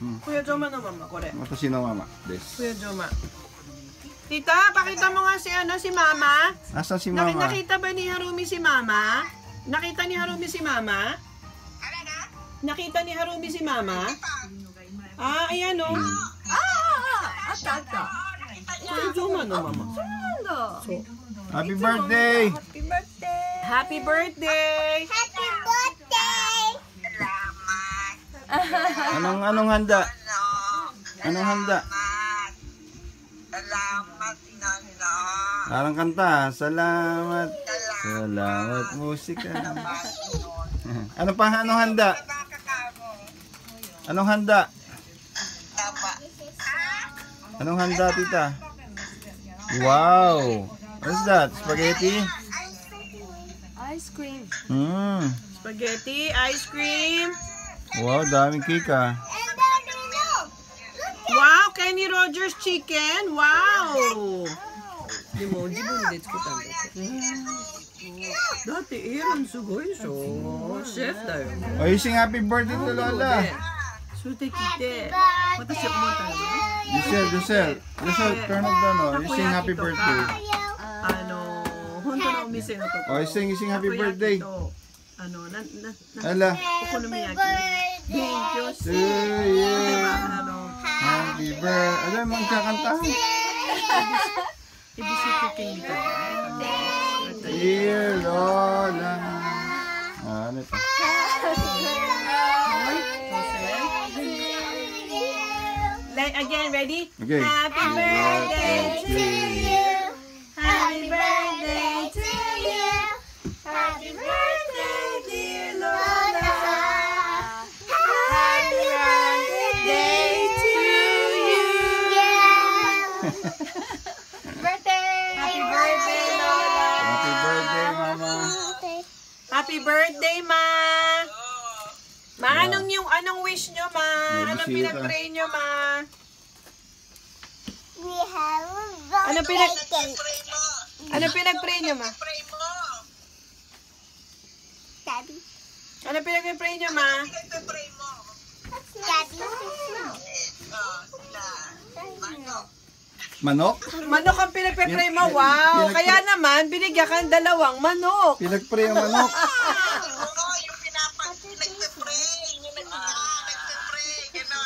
Hmm. Kuya Joma no mama, kore. 私のママです。 Kuya Joma. Tita, pakita mo nga si ano si Mama. Asan si Naki- mama? nakita ba ni Harumi si Mama? Nakita ni Harumi si Mama? Nakita ni Harumi si Mama? Ah, ayan o. ああ、あったあった。 Kuya Joma no mama. なんだ。 Happy birthday! Happy birthday. Happy birthday! Happy birthday! Anong anong handa? Anong handa? Salamat, Nana. Parang kanta. Salamat. Salamat musika. ano pa anong handa? Anong handa? Anong handa, tita? Wow! What's that? Spaghetti? Ice cream. Hmm. Spaghetti, ice cream. Wow, daming cake ah. Wow, Kenny Rogers chicken. Wow. Di mo, di mo nandit ko talaga. Dati iran sugoy so. Chef tayo. O, ising happy birthday to Lola. Sute kite. Matasip mo tayo. Eh. Giselle, Giselle. Giselle, turn up down oh. o. Ising happy birthday. Ano, honto na umising na to. O, ising, happy birthday. Takoyaki to ano, na, na, na, Ala. Okonomiyaki. Thank you. To you. Diba, ano, Happy birthday. Alam, magkakantahan. Ibisi cooking dito. Dear Lola. Ah, ano ito? Again, ready? Okay. Happy birthday to you. Happy birthday, Ma. Ma, anong yung anong wish nyo, Ma? May Anong bisita. pinag-pray nyo, Ma? We have Ano pinag Anong pinag-pray nyo, Ma? Daddy. Anong pinag-pray nyo, Ma? Daddy. Manok? Manok ang pinag-pray mo. Wow! Pinag- Kaya naman, binigyan ka ng dalawang manok. Pinag-pray ang manok.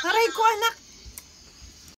Aray ko, anak.